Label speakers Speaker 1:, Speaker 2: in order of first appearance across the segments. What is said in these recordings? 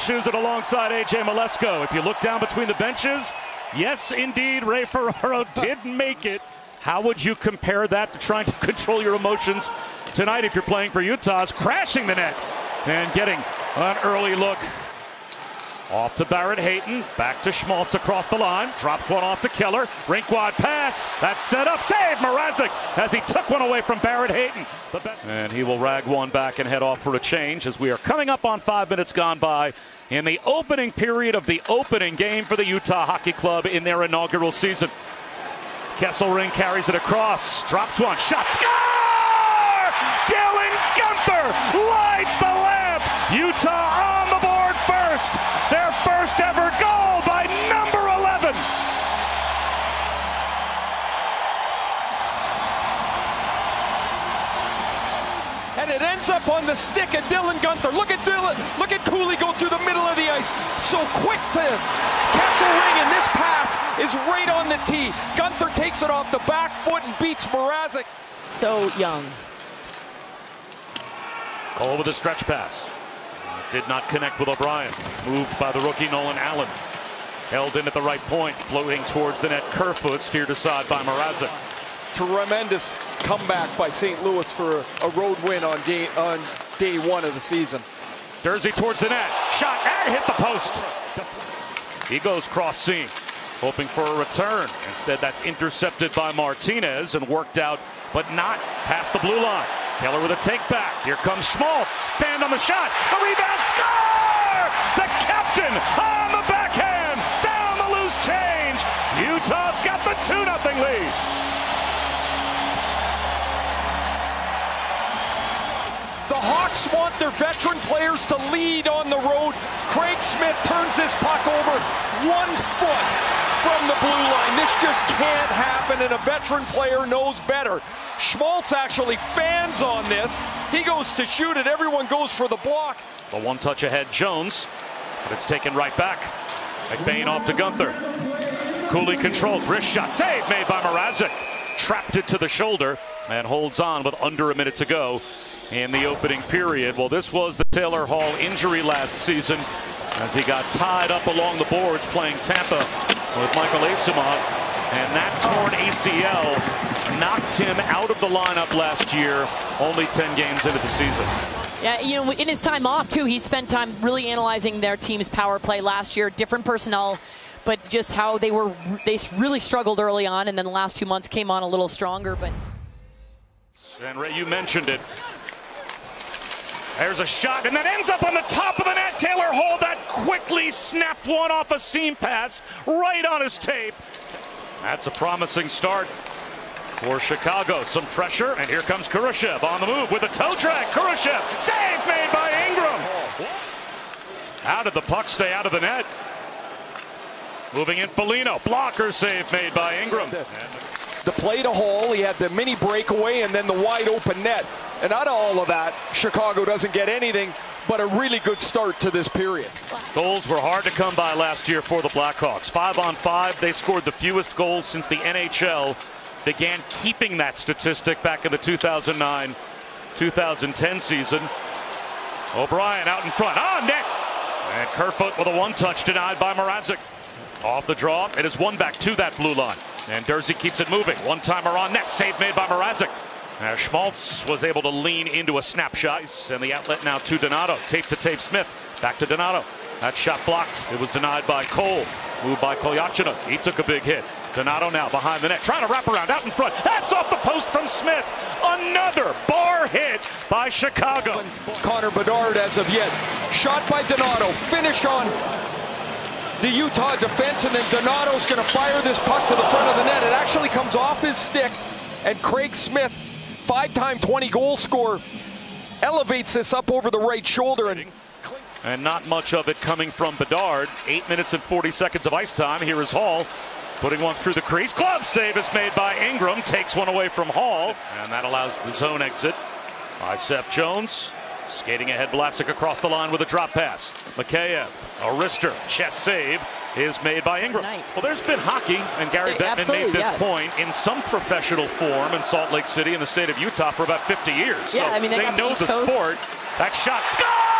Speaker 1: shoes it alongside A.J. Mleczko. If you look down between the benches, yes, indeed, Ray Ferraro did make it. How would you compare that to trying to control your emotions tonight if you're playing for Utah's crashing the net and getting an early look off to Barrett Hayton. Back to Schmaltz across the line. Drops one off to Keller. Rink wide pass. That's set up. Save Mrazek as he took one away from Barrett Hayton. The best. And he will rag one back and head off for a change as we are coming up on five minutes gone by in the opening period of the opening game for the Utah Hockey Club in their inaugural season. Kesselring carries it across. Drops one. Shot. Score! Dylan Guenther lights the lamp. Utah first ever goal by number 11.
Speaker 2: and it ends up on the stick of Dylan Guenther. Look at Dylan. Look at Cooley go through the middle of the ice. So quick to catch a ring, and this pass is right on the tee. Guenther takes it off the back foot and beats Mrazek.
Speaker 3: So young.
Speaker 1: Cole with a stretch pass. Did not connect with O'Brien. Moved by the rookie Nolan Allen. Held in at the right point, floating towards the net. Kerfoot steered aside by Mrazek.
Speaker 2: Tremendous comeback by St. Louis for a road win on day, on day one of the season.
Speaker 1: Jersey towards the net. Shot and hit the post. He goes cross seam, hoping for a return. Instead, that's intercepted by Martinez and worked out, but not past the blue line. Keller with a take back. Here comes Schmaltz. Band on the shot. The rebound. Score! The captain on the backhand. Down the loose change. Utah's got the 2 0 lead.
Speaker 2: The Hawks want their veteran players to lead on the road. Craig Smith turns this puck over one foot from the blue line. Can't happen, and a veteran player knows better. Schmaltz actually fans on this. He goes to shoot it. Everyone goes for the block.
Speaker 1: The one touch ahead, Jones, but it's taken right back. McBain off to Guenther. Cooley controls, wrist shot, save made by Mrazek. Trapped it to the shoulder and holds on with under a minute to go in the opening period. Well, this was the Taylor Hall injury last season as he got tied up along the boards playing Tampa with Michael Eyssimont. And that torn ACL knocked him out of the lineup last year, only 10 games into the season.
Speaker 3: Yeah, you know, in his time off, too, he spent time really analyzing their team's power play last year, different personnel, but just how they were, they really struggled early on, and then the last two months came on a little stronger, but.
Speaker 1: And Ray, you mentioned it. There's a shot, and that ends up on the top of the net. Taylor Hall that quickly snapped one off a seam pass right on his tape. That's a promising start for Chicago. Some pressure, and here comes Kurashev on the move with a toe drag. Kurashev, save made by Ingram. How did the puck stay out of the net? Moving in Foligno, blocker save made by Ingram.
Speaker 2: The play to Hall, he had the mini breakaway and then the wide open net. And out of all of that, Chicago doesn't get anything but a really good start to this period.
Speaker 1: Goals were hard to come by last year for the Blackhawks. Five on five, they scored the fewest goals since the NHL began keeping that statistic back in the 2009 2010 season. O'Brien out in front. Ah, on net. And Kerfoot with a one touch denied by Mrazek. Off the draw. It is one back to that blue line. And Durzi keeps it moving. One timer on net. Save made by Mrazek. Uh, Schmaltz was able to lean into a snapshot. And the outlet now to Donato. Tape to tape Smith. Back to Donato. That shot blocked. It was denied by Cole. Moved by Kolyachonok. He took a big hit. Donato now behind the net. Trying to wrap around out in front. That's off the post from Smith. Another bar hit by Chicago.
Speaker 2: Connor Bedard as of yet. Shot by Donato. Finish on the Utah defense, and then Donato's going to fire this puck to the front of the net. It actually comes off his stick, and Craig Smith, five-time 20-goal scorer, elevates this up over the right shoulder. And,
Speaker 1: and not much of it coming from Bedard. Eight minutes and 40 seconds of ice time. Here is Hall. Putting one through the crease. Glove save is made by Ingram. Takes one away from Hall. And that allows the zone exit by Seth Jones. Skating ahead, Vlasic across the line with a drop pass. Mikheyev, a wrister, chest save is made by Ingram. Well, there's been hockey, and Gary
Speaker 3: Yeah,
Speaker 1: Bettman made this
Speaker 3: yeah.
Speaker 1: point in some professional form in Salt Lake City in the state of Utah for about 50 years.
Speaker 3: Yeah,
Speaker 1: so
Speaker 3: I mean, they
Speaker 1: they know
Speaker 3: East
Speaker 1: the sport. That shot scores!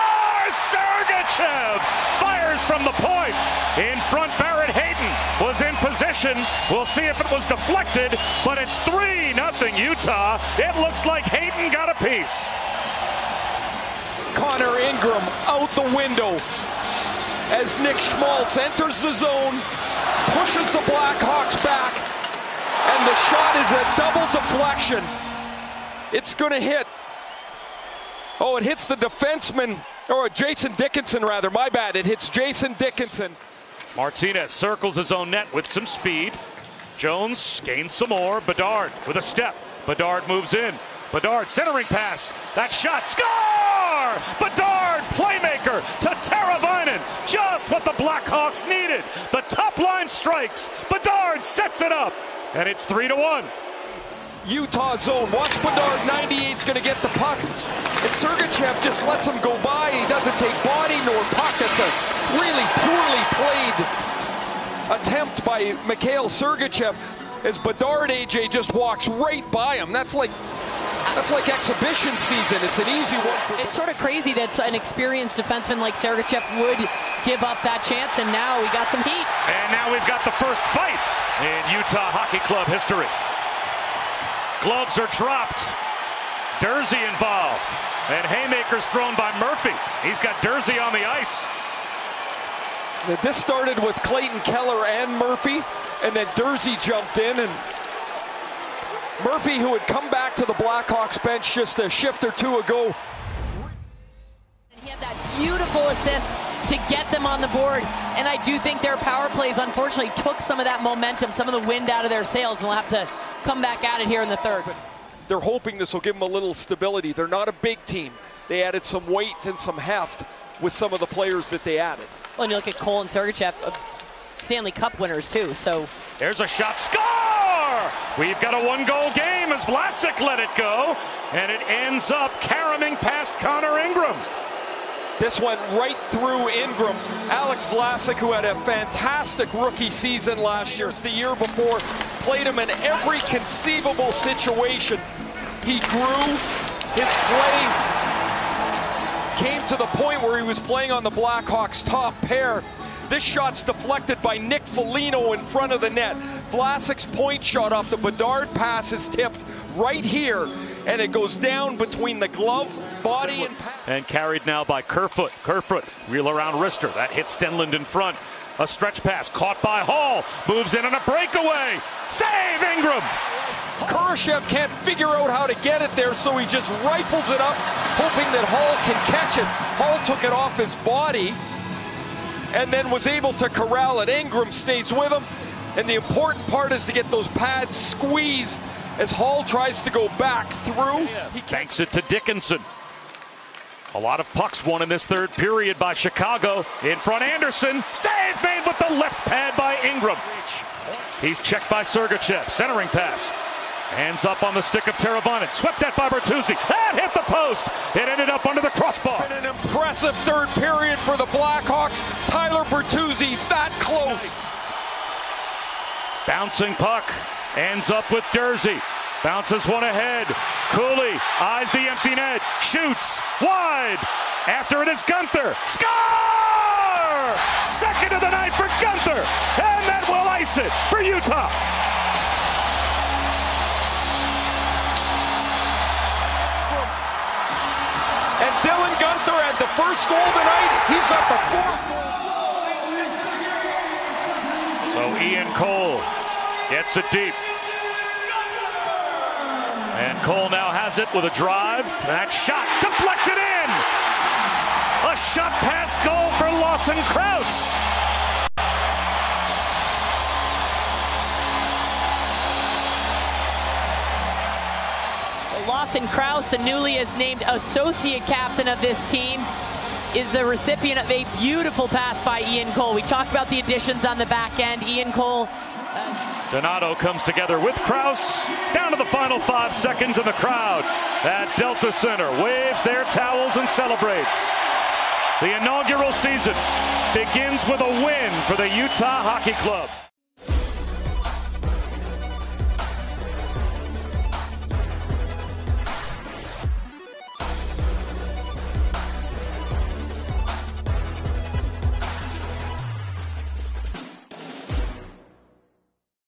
Speaker 1: Sergachev fires from the point. In front, Barrett Hayton was in position. We'll see if it was deflected, but it's 3 nothing Utah. It looks like Hayton got a piece.
Speaker 2: Connor Ingram out the window as Nick Schmaltz enters the zone, pushes the Blackhawks back, and the shot is a double deflection. It's going to hit. Oh, it hits the defenseman, or Jason Dickinson, rather. My bad. It hits Jason Dickinson.
Speaker 1: Martinez circles his own net with some speed. Jones gains some more. Bedard with a step. Bedard moves in. Bedard centering pass. That shot. Score! Bedard, playmaker to Teravainen. Just what the Blackhawks needed. The top line strikes. Bedard sets it up. And it's 3 to 1.
Speaker 2: Utah zone. Watch Bedard. 98's going to get the puck. And Sergachev just lets him go by. He doesn't take body nor puck. It's a really poorly played attempt by Mikhail Sergachev as Bedard AJ just walks right by him. That's like that's like exhibition season. It's an easy one. For
Speaker 3: it's sort of crazy that an experienced defenseman like Sergachev would give up that chance, and now we got some heat.
Speaker 1: And now we've got the first fight in Utah Hockey Club history. Gloves are dropped. Durzi involved. And haymakers thrown by Murphy. He's got Durzi on the ice.
Speaker 2: This started with Clayton Keller and Murphy, and then Durzi jumped in, and Murphy, who had come back to the Blackhawks bench just a shift or two ago.
Speaker 3: He had that beautiful assist to get them on the board, and I do think their power plays unfortunately took some of that momentum, some of the wind out of their sails, and they'll have to come back at it here in the third.
Speaker 2: They're hoping this will give them a little stability. They're not a big team. They added some weight and some heft with some of the players that they added.
Speaker 3: Well, and you look at Cole and Sergachev, uh, Stanley Cup winners too. So
Speaker 1: there's a shot. Score! We've got a one-goal game as Vlasic let it go, and it ends up caroming past Connor Ingram.
Speaker 2: This went right through Ingram. Alex Vlasic, who had a fantastic rookie season last year, it's the year before, played him in every conceivable situation. He grew his play, came to the point where he was playing on the Blackhawks' top pair. This shot's deflected by Nick Foligno in front of the net. Vlasic's point shot off the Bedard pass is tipped right here, and it goes down between the glove body and pass.
Speaker 1: and carried now by Kerfoot. Kerfoot wheel around Rister. That hits Stenlund in front. A stretch pass caught by Hall. Moves in on a breakaway. Save Ingram.
Speaker 2: Kurashev can't figure out how to get it there, so he just rifles it up, hoping that Hall can catch it. Hall took it off his body and then was able to corral it. Ingram stays with him. And the important part is to get those pads squeezed as Hall tries to go back through.
Speaker 1: He banks it to Dickinson. A lot of pucks won in this third period by Chicago. In front, Anderson. Save made with the left pad by Ingram. He's checked by Sergachev. Centering pass. Hands up on the stick of Teravainen. Swept at by Bertuzzi. That hit the post. It ended up under the crossbar.
Speaker 2: An impressive third period for the Blackhawks. Tyler Bertuzzi that close.
Speaker 1: Bouncing puck. Ends up with Durzi. Bounces one ahead. Cooley eyes the empty net. Shoots wide. After it is Guenther. Score! Second of the night for Guenther. And that will ice it for Utah.
Speaker 2: First goal tonight. He's got the fourth goal.
Speaker 1: So Ian Cole gets it deep. And Cole now has it with a drive. That shot deflected in. A shot pass goal for Lawson Crouse.
Speaker 3: Lawson Crouse, the newly named associate captain of this team, is the recipient of a beautiful pass by Ian Cole. We talked about the additions on the back end. Ian Cole.
Speaker 1: Uh, Donato comes together with Crouse. Down to the final five seconds in the crowd at Delta Center. Waves their towels and celebrates. The inaugural season begins with a win for the Utah Hockey Club.